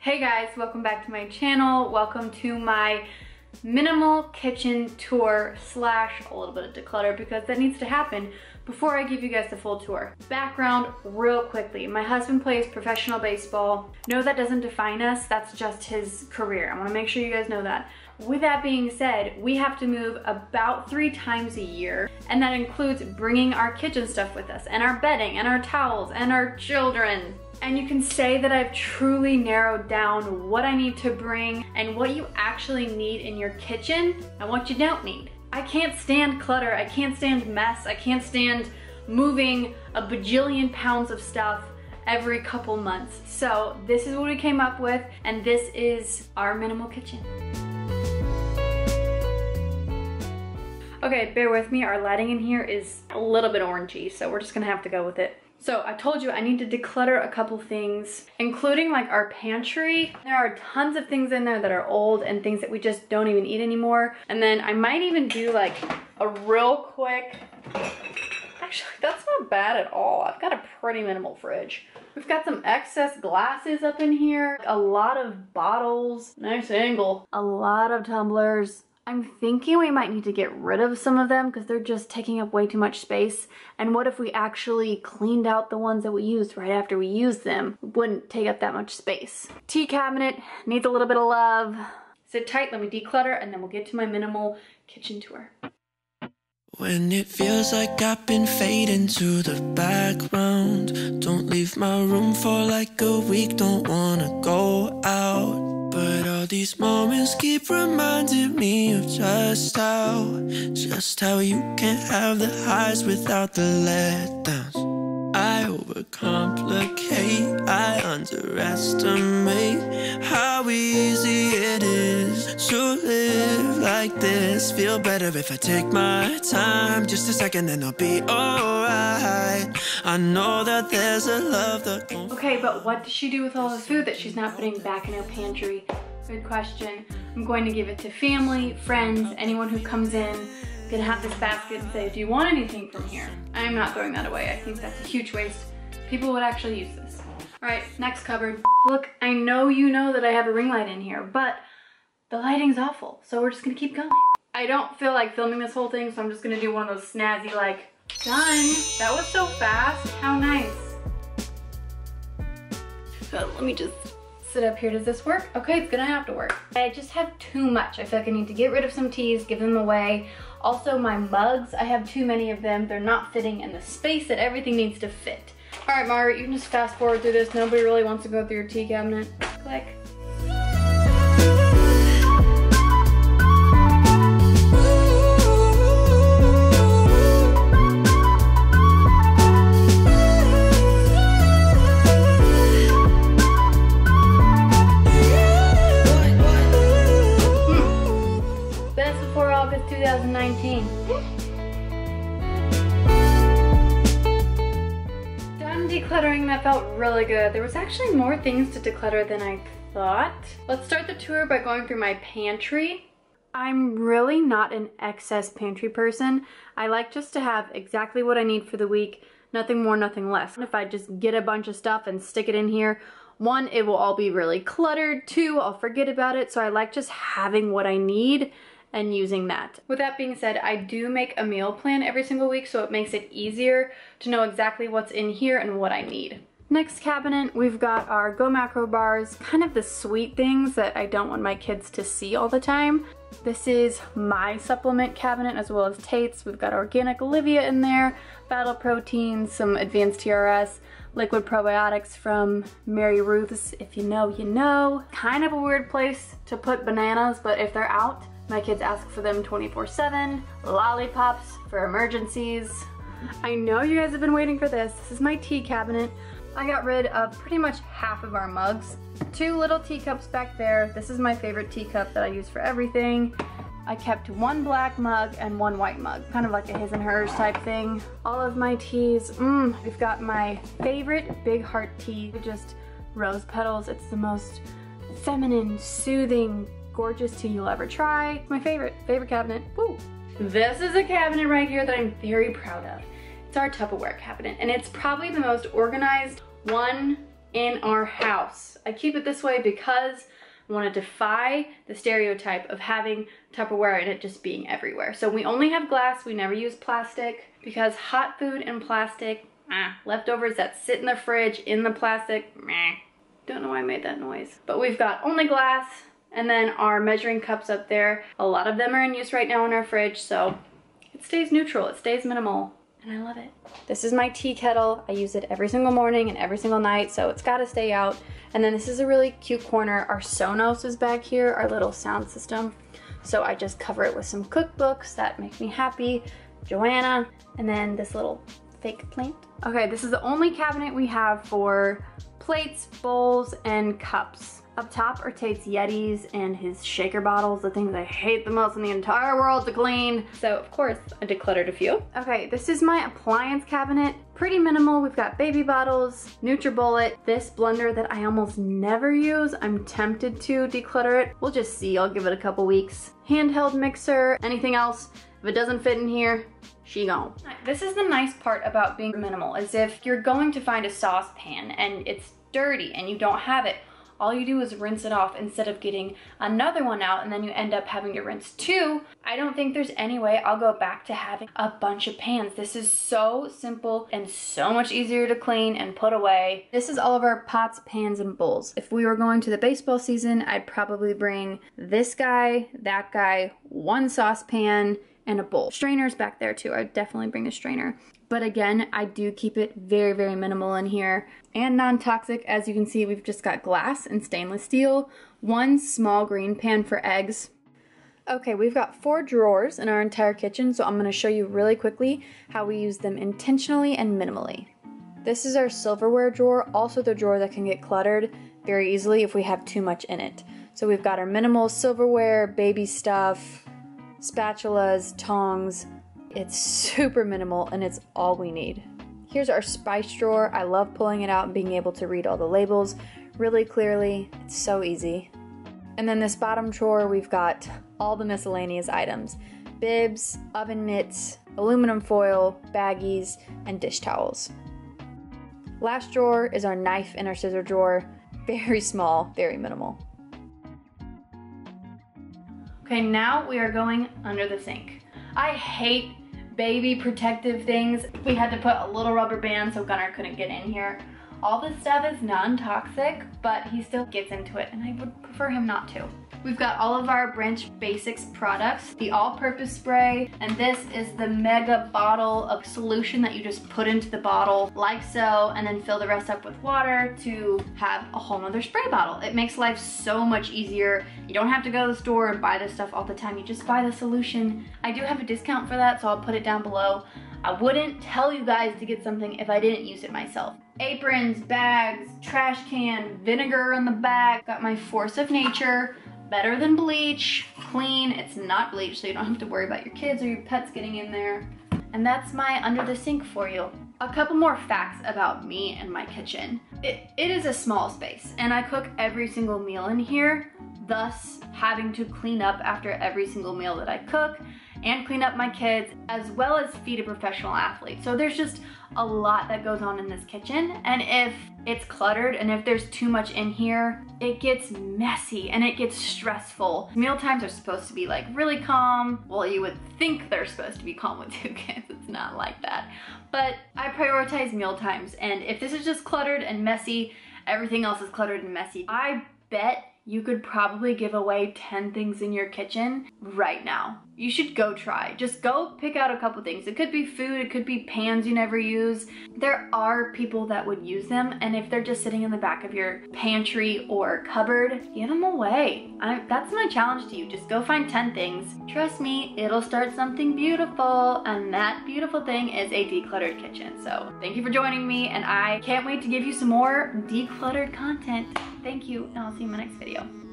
Hey guys, welcome back to my channel. Welcome to my minimal kitchen tour slash a little bit of declutter because that needs to happen before I give you guys the full tour. Background real quickly. My husband plays professional baseball. No, that doesn't define us. That's just his career. I wanna make sure you guys know that. With that being said, we have to move about three times a year, and that includes bringing our kitchen stuff with us, and our bedding, and our towels, and our children. And you can say that I've truly narrowed down what I need to bring and what you actually need in your kitchen and what you don't need. I can't stand clutter, I can't stand mess, I can't stand moving a bajillion pounds of stuff every couple months. So this is what we came up with, and this is our minimal kitchen. Okay, bear with me. Our lighting in here is a little bit orangey, so we're just gonna have to go with it. So I told you I need to declutter a couple things, including like our pantry. There are tons of things in there that are old and things that we just don't even eat anymore. And then I might even do like a real quick, actually that's not bad at all. I've got a pretty minimal fridge. We've got some excess glasses up in here, a lot of bottles, nice angle, a lot of tumblers, I'm thinking we might need to get rid of some of them because they're just taking up way too much space. And what if we actually cleaned out the ones that we used right after we used them? Wouldn't take up that much space. Tea cabinet needs a little bit of love. Sit tight, let me declutter, and then we'll get to my minimal kitchen tour. When it feels like I've been fading to the background Don't leave my room for like a week, don't wanna go out but all these moments keep reminding me just how, just how you can have the highs without the letdowns. I overcomplicate, I underestimate how easy it is to live like this. Feel better if I take my time, just a second, then I'll be alright. I know that there's a love that. Okay, but what does she do with all the food that she's not putting back in her pantry? Good question. I'm going to give it to family, friends, anyone who comes in. Gonna have this basket and say, do you want anything from here? I'm not throwing that away. I think that's a huge waste. People would actually use this. All right, next cupboard. Look, I know you know that I have a ring light in here, but the lighting's awful, so we're just gonna keep going. I don't feel like filming this whole thing, so I'm just gonna do one of those snazzy like, done. That was so fast, how nice. So let me just sit up here. Does this work? Okay, it's gonna have to work. I just have too much. I feel like I need to get rid of some teas, give them away. Also my mugs, I have too many of them. They're not fitting in the space that everything needs to fit. All right, Margaret, you can just fast forward through this. Nobody really wants to go through your tea cabinet. Click. Decluttering that felt really good. There was actually more things to declutter than I thought. Let's start the tour by going through my pantry. I'm really not an excess pantry person. I like just to have exactly what I need for the week, nothing more, nothing less. If I just get a bunch of stuff and stick it in here, one, it will all be really cluttered. Two, I'll forget about it. So I like just having what I need and using that. With that being said, I do make a meal plan every single week so it makes it easier to know exactly what's in here and what I need. Next cabinet, we've got our Go Macro bars, kind of the sweet things that I don't want my kids to see all the time. This is my supplement cabinet as well as Tate's. We've got organic Olivia in there, Battle Proteins, some advanced TRS, liquid probiotics from Mary Ruth's. If you know, you know. Kind of a weird place to put bananas, but if they're out, my kids ask for them 24-7. Lollipops for emergencies. I know you guys have been waiting for this. This is my tea cabinet. I got rid of pretty much half of our mugs. Two little teacups back there. This is my favorite teacup that I use for everything. I kept one black mug and one white mug, kind of like a his and hers type thing. All of my teas, mmm, we've got my favorite Big Heart tea, just rose petals. It's the most feminine, soothing, gorgeous tea you'll ever try. My favorite, favorite cabinet, woo. This is a cabinet right here that I'm very proud of. It's our Tupperware cabinet and it's probably the most organized one in our house. I keep it this way because I want to defy the stereotype of having Tupperware and it just being everywhere. So we only have glass, we never use plastic because hot food and plastic, ah, leftovers that sit in the fridge in the plastic, meh. Don't know why I made that noise. But we've got only glass and then our measuring cups up there. A lot of them are in use right now in our fridge, so it stays neutral, it stays minimal and I love it. This is my tea kettle. I use it every single morning and every single night, so it's gotta stay out. And then this is a really cute corner. Our Sonos is back here, our little sound system. So I just cover it with some cookbooks that make me happy. Joanna, and then this little fake plant. Okay, this is the only cabinet we have for plates, bowls, and cups. Up top are Tate's Yetis and his shaker bottles, the things I hate the most in the entire world to clean. So of course, I decluttered a few. Okay, this is my appliance cabinet. Pretty minimal, we've got baby bottles, NutriBullet, this blender that I almost never use. I'm tempted to declutter it. We'll just see, I'll give it a couple weeks. Handheld mixer, anything else. If it doesn't fit in here, she gone. This is the nice part about being minimal, is if you're going to find a saucepan and it's dirty and you don't have it, all you do is rinse it off instead of getting another one out and then you end up having to rinse two. I don't think there's any way I'll go back to having a bunch of pans. This is so simple and so much easier to clean and put away. This is all of our pots, pans, and bowls. If we were going to the baseball season, I'd probably bring this guy, that guy, one saucepan, and a bowl. Strainers back there too. I'd definitely bring a strainer. But again, I do keep it very, very minimal in here and non-toxic. As you can see, we've just got glass and stainless steel, one small green pan for eggs. Okay, we've got four drawers in our entire kitchen, so I'm gonna show you really quickly how we use them intentionally and minimally. This is our silverware drawer, also the drawer that can get cluttered very easily if we have too much in it. So we've got our minimal silverware, baby stuff, spatulas, tongs, it's super minimal and it's all we need. Here's our spice drawer. I love pulling it out and being able to read all the labels really clearly. It's so easy. And then this bottom drawer, we've got all the miscellaneous items. Bibs, oven mitts, aluminum foil, baggies, and dish towels. Last drawer is our knife and our scissor drawer. Very small, very minimal. Okay, now we are going under the sink. I hate baby protective things. We had to put a little rubber band so Gunnar couldn't get in here. All this stuff is non-toxic, but he still gets into it and I would prefer him not to. We've got all of our Branch Basics products, the all-purpose spray, and this is the mega bottle of solution that you just put into the bottle like so, and then fill the rest up with water to have a whole nother spray bottle. It makes life so much easier. You don't have to go to the store and buy this stuff all the time. You just buy the solution. I do have a discount for that, so I'll put it down below. I wouldn't tell you guys to get something if I didn't use it myself. Aprons, bags, trash can, vinegar on the back. Got my Force of Nature better than bleach, clean, it's not bleach so you don't have to worry about your kids or your pets getting in there. And that's my under the sink for you. A couple more facts about me and my kitchen. It, it is a small space and I cook every single meal in here, thus having to clean up after every single meal that I cook and clean up my kids as well as feed a professional athlete. So there's just a lot that goes on in this kitchen and if it's cluttered and if there's too much in here, it gets messy and it gets stressful. Meal times are supposed to be like really calm. Well, you would think they're supposed to be calm with two kids. It's not like that. But I prioritize meal times and if this is just cluttered and messy, everything else is cluttered and messy. I bet you could probably give away 10 things in your kitchen right now. You should go try. Just go pick out a couple things. It could be food, it could be pans you never use. There are people that would use them and if they're just sitting in the back of your pantry or cupboard, give them away. I, that's my challenge to you. Just go find 10 things. Trust me, it'll start something beautiful and that beautiful thing is a decluttered kitchen. So thank you for joining me and I can't wait to give you some more decluttered content. Thank you and I'll see you in my next video.